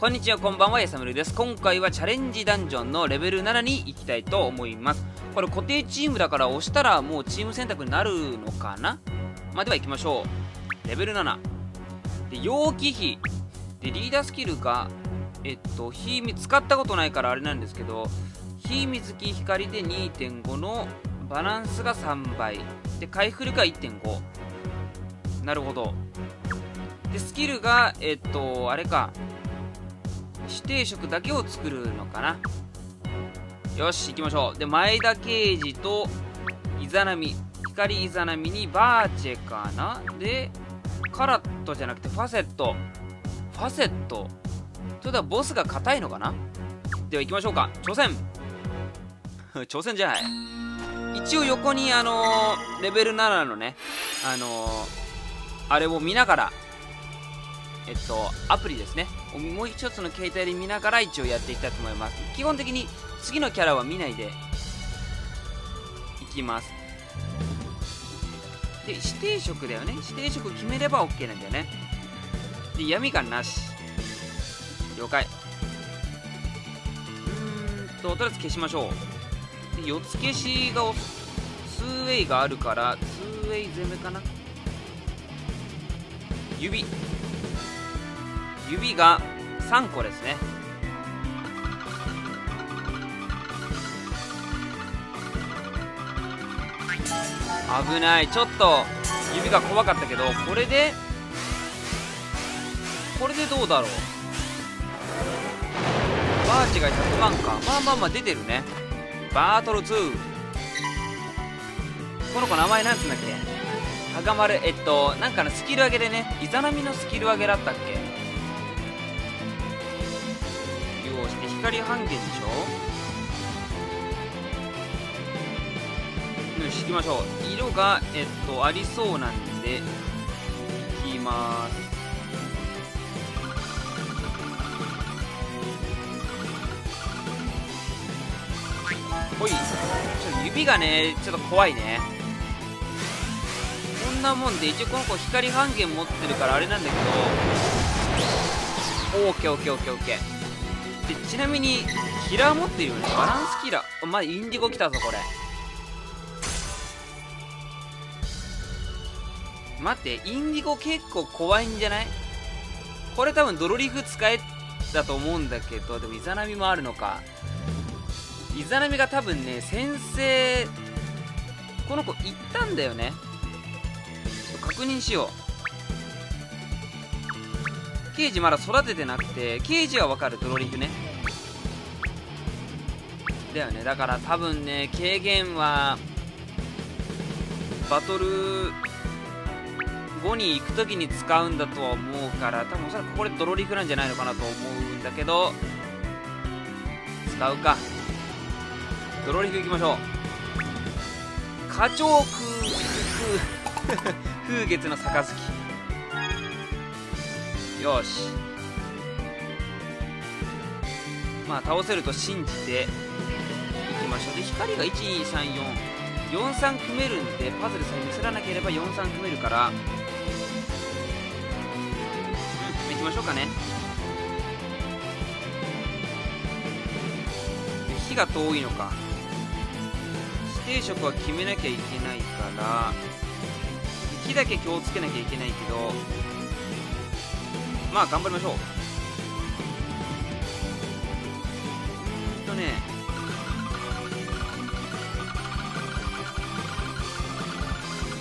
こんにちはこんばんはやさむるです。今回はチャレンジダンジョンのレベル7に行きたいと思います。これ固定チームだから押したらもうチーム選択になるのかな？まあ、では行きましょう。レベル7で容器比でリーダースキルがえっと火使ったことないからあれなんですけど火水木光で2.5のバランスが3倍。で回復力が1.5なるほど。でスキルがえっとあれか。指定色だけを作るのかな。よし行きましょう。で前田刑事とイザナミ光イザナミにバーチェかな。でカラットじゃなくてファセット。ファセット。それではボスが硬いのかな。では行きましょうか。挑戦。挑戦じゃない。一応横にあのー、レベル7のねあのー、あれを見ながらえっとアプリですね。もう一つの携帯で見ながら一応やっていきたいと思います。基本的に次のキャラは見ないでいきます。で指定色だよね。指定色決めれば OK なんだよね。で闇がなし。了解。うんととりあえず消しましょう。で四つ消しがツーウェイがあるからツーウェイ攻めかな。指。指が3個ですね。危ない。ちょっと指が怖かったけどこれでこれでどうだろう。バーチが100万か。まあまあまあ出てるね。バートル2この子名前なんつうんだっけ？はがまるえっとなんかのスキル上げでねイザナミのスキル上げだったっけ？よして光半減でしょ？よし行きましょう。色がえっとありそうなんでいきます。ほい。ちょっと指がねちょっと怖いね。こんなもんで一応この子光半減持ってるからあれなんだけど。オーケーオーケーオーケーオーケー。でちなみにキラー持ってるよね。バランスキラー。まあインディゴ来たぞこれ。待ってインディゴ結構怖いんじゃない？これ多分ドロリフ使えだと思うんだけどでもイザナミもあるのか。イザナミが多分ね先生この子行ったんだよね。確認しよう。ケージまだ育ててなくてケージはわかるドロリフね。だよね。だから多分ね軽減はバトル後に行く時に使うんだとは思うから多分おそらくこれドロリフなんじゃないのかなと思うんだけど使うか。ドロリフ行きましょう。花鳥空風月の杯。よし。まあ倒せると信じていきましょう。で光が123443組めるんでパズルさえ見せらなければ43組めるから。うん行きましょうかね。火が遠いのか。指定色は決めなきゃいけないから。火だけ気をつけなきゃいけないけど。まあ頑張りましょう。うんとね。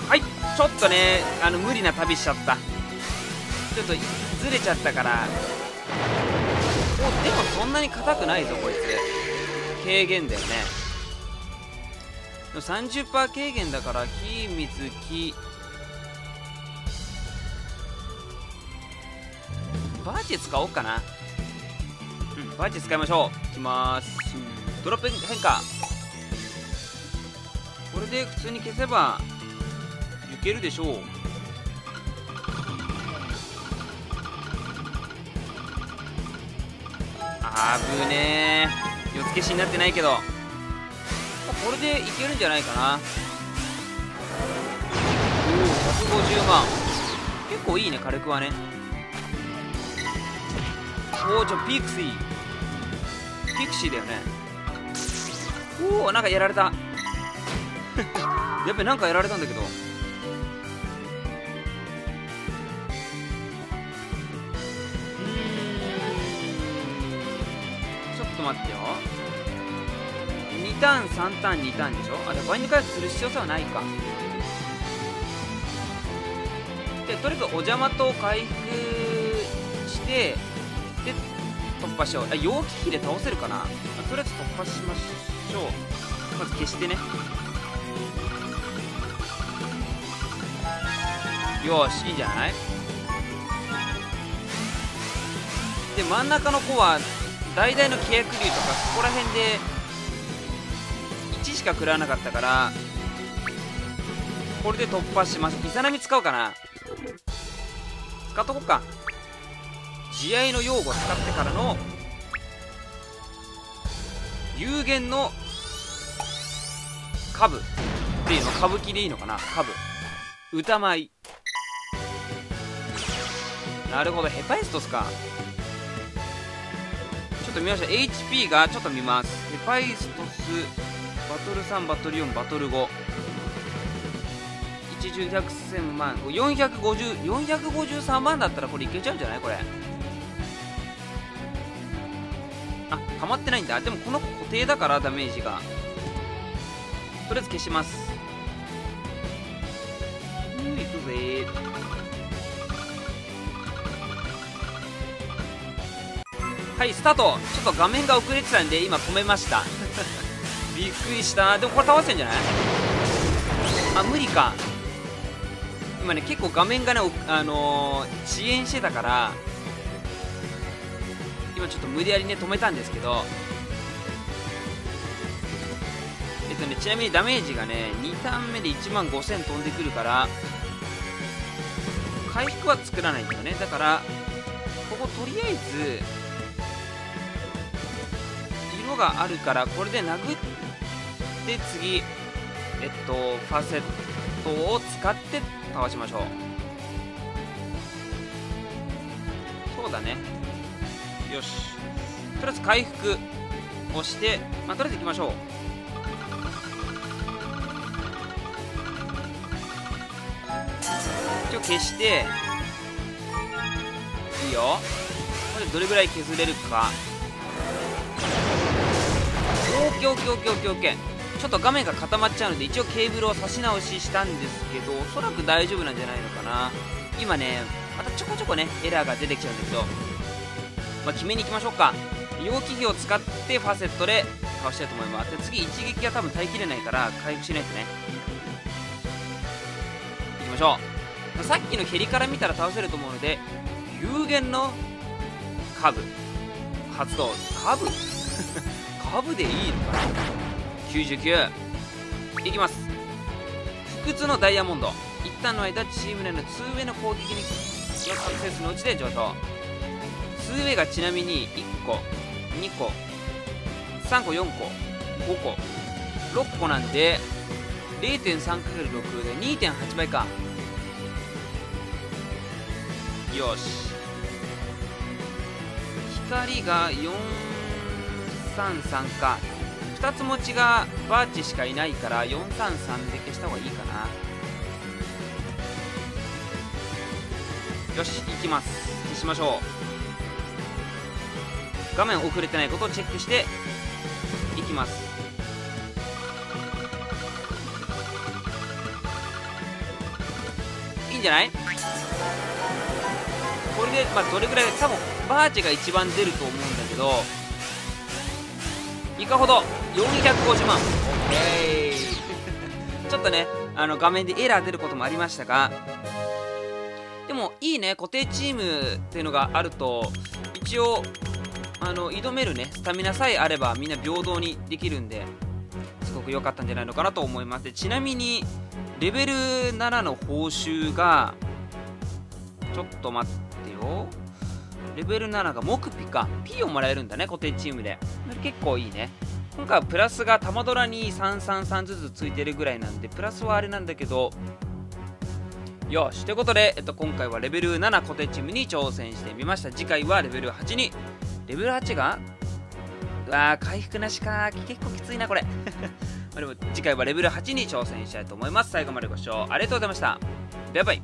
はいちょっとねあの無理な旅しちゃった。ちょっとずれちゃったから。おでもそんなに硬くないぞこいつ。軽減だよね。30%軽減だから火水木。バーチ使おうかな。うんバーチェ使いましょう。いきます。ドロップ変化。これで普通に消せばいけるでしょう。あぶねえ。四つ消しになってないけど。これでいけるんじゃないかな。おお150万。結構いいね火力はね。登場ピクシーピクシーだよね。おおなんかやられた。やっぱなんかやられたんだけど。ちょっと待ってよ。2ターン3ターン2ターンでしょ？あじゃバインド回復する必要さはないか。でとりあえずお邪魔と回復して突破しよう。あ容器機で倒せるかな、まあ、とりあえず突破しましょう。まず消してね。よしいいんじゃない？で真ん中の子は大々の契約竜とかそこら辺で1しか食らわなかったからこれで突破します。イザナミ使うかな。使っとこっか。慈愛の用語を使ってからの有限の株。っていうの歌舞伎でいいのかな？株。歌舞なるほど。ヘパイストスか？ちょっと見ました HP がちょっと見ます。ヘパイストスバトル3バトル4バトル5一重百千万450453万だったらこれいけちゃうんじゃない？これ。溜まってないんだ。でもこの子固定だからダメージが。とりあえず消します。いくぜ。はいスタート。ちょっと画面が遅れてたんで今止めました。びっくりした。でもこれ倒せんじゃない？あ無理か。今ね結構画面がねあのー、遅延してたから今ちょっと無理やりね止めたんですけど。えっとねちなみにダメージがね2ターン目で1万5000飛んでくるから回復は作らないんだよね。だからこことりあえず色があるからこれで殴って次えっとファセットを使って倒しましょう。そうだね。よし。とりあえず回復をしてまあとりあえず行きましょう。一応消して。いいよ。これどれぐらい削れるか。オッケーオッケーオッケーオッケーオッケー。ちょっと画面が固まっちゃうので一応ケーブルを差し直ししたんですけどおそらく大丈夫なんじゃないのかな。今ねまたちょこちょこねエラーが出てきちゃうんだけど。まあ、決めに行きましょうか。容器を使ってファセットで倒したいと思います。で次一撃は多分耐えきれないから回復しないとね。行きましょう。さっきのヘリから見たら倒せると思うので有限のカブ発動。カブカブでいいのかな？99いきます。不屈のダイヤモンド。一旦の間チーム内の2上の攻撃に気を覚醒するのうちで上昇。2上がちなみに1個2個3個4個5個6個なんで 0.3×6 で2.8倍か。よし。光が433か。2つ持ちがバーチしかいないから433で消した方がいいかな。よし行きます。消しましょう。画面遅れてないことをチェックしていきます。いいんじゃない？これで、まあ、どれぐらい多分バーチが一番出ると思うんだけどいかほど450万。OK ちょっとねあの画面でエラー出ることもありましたがでもいいね固定チームっていうのがあると一応あの挑めるねスタミナさえあればみんな平等にできるんですごく良かったんじゃないのかなと思います。でちなみにレベル7の報酬がちょっと待ってよ。レベル7が木ピか。P をもらえるんだね固定チームで。結構いいね。今回はプラスが玉ドラに333ずつついてるぐらいなんでプラスはあれなんだけどよし。ということで、えっと、今回はレベル7固定チームに挑戦してみました。次回はレベル8にレベル8が？うわー回復なしか結構きついなこれ。までも次回はレベル8に挑戦したいと思います。最後までご視聴ありがとうございました。バイバイ。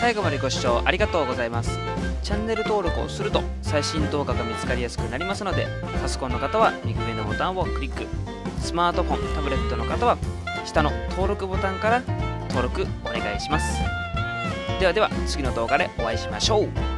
最後までご視聴ありがとうございます。チャンネル登録をすると最新動画が見つかりやすくなりますのでパソコンの方は右上のボタンをクリック。スマートフォンタブレットの方は下の登録ボタンから登録お願いします。ではでは次の動画でお会いしましょう。